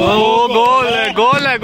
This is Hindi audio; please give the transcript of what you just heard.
गोल है गोल है